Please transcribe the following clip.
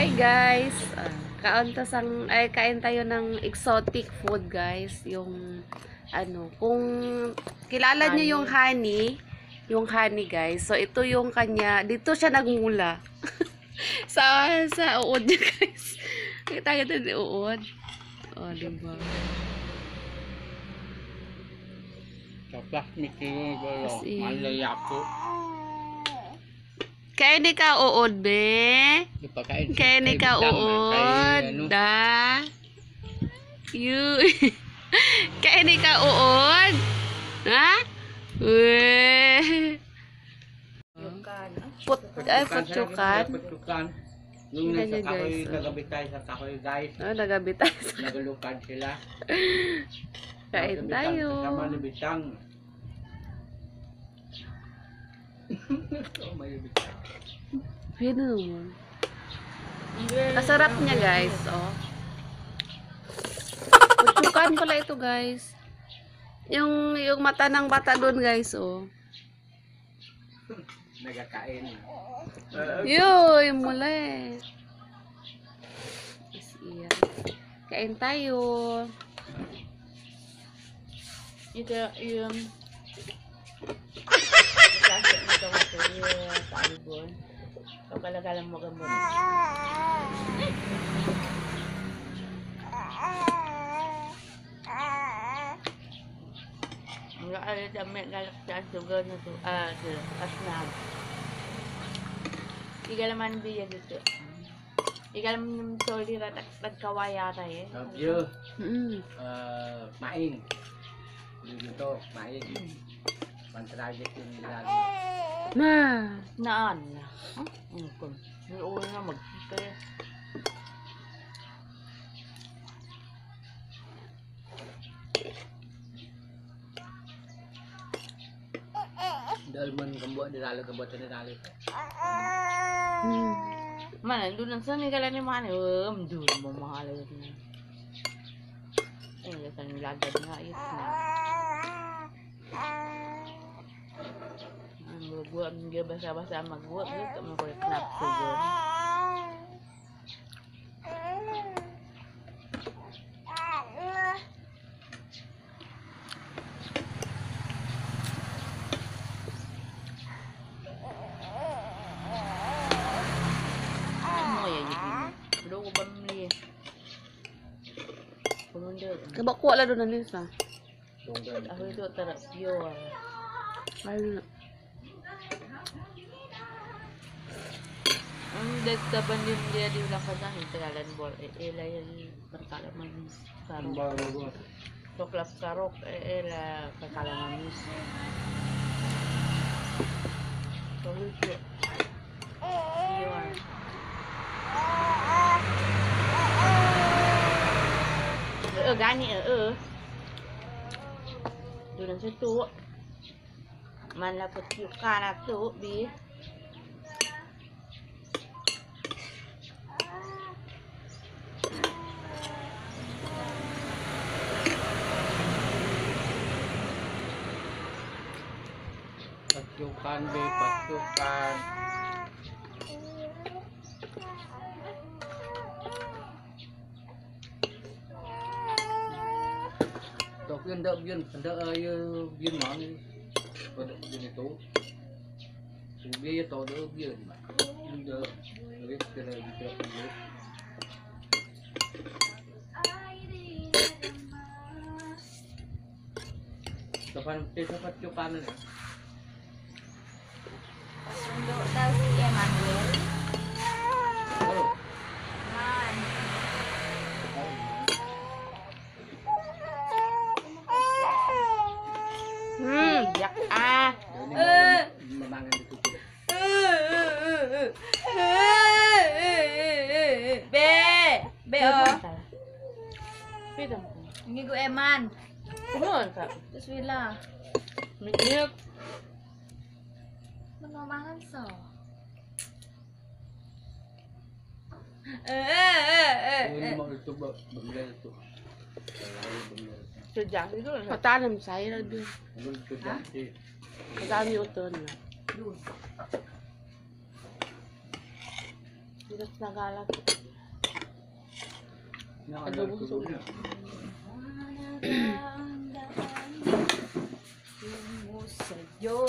Hi guys! Ah, kaon ta sang ay kain tayo ng exotic food guys, yung ano, kung kilala niyo yung honey, yung honey guys. So ito yung kanya, dito siya nagmula. sa sa uod niya guys. Kita kita ni uod. Oh, di ba? Kaplas mikiro ko Kasi- malaya. Kaya ni ka uod be. Kaya ni ka uod. ano, Da. You. Kaya ni ka uod. Ha? Weh. Put, ay, putsukan. Putsukan. Nung nasa guys, oh. kagabi tayo sa kahoy guys. Oh, nagabi tayo. Nagalukad sila. Kain tayo. Kasama ni Bitang. oh, may bitang. Yun naman. Kasarap niya guys. Oh. Putsukan pala ito guys. Yung, yung mata ng bata doon guys. Oh. Nagakain. Yo, yung mula eh. Kain tayo. Ito yung kasi ito ko yung talibon. So kalagalang mo gamot. Mga ano dami galak sa sugar na to. Ah, sila. Asnab. Iga naman biya dito. Iga naman yung soli ratak nagkawaya tayo eh. Sabyo. Mm. Uh, maing. Dito, maing. Pantragit yung lagi. Naan. Kun. Niin uuden mag Dahil man kambuha dinalo kambuha dinalo. Hmm. Mana dun nang sani kala ni mana oh, um dun đây là cái kan lagad nga này. gue dia basah-basah sama gue gitu sama gue kenapa gue Kebak kuat lah donan ni sah. Aku itu tak nak pure. Ayuh nak. Hmm, nagtabanim dia di ulang kanya hintalan bol eh, eh, e ela yan perkalaman karok toklap karok e ela perkalaman mis tuloy ko gani e e doon kanak bi? pasukan be pasukan tapi ndak bian ndak ayo bian mana pada bian itu ya tahu dia bian ndak lebih kira Kapan kita dapat? Untuk tahu Emmanuel. Man. Hmm, ya ah. Eh. B B Eman. Ano terus Tuswila. mikir. So. Eh, eh, eh, eh, eh. bak, bangga itu. Bangga. Sejak itu kan. Patanam saya na doon. Ano jadi? Madami uton na. Doon. Hirap na galat. Adobo sa ulo. Mo sa'yo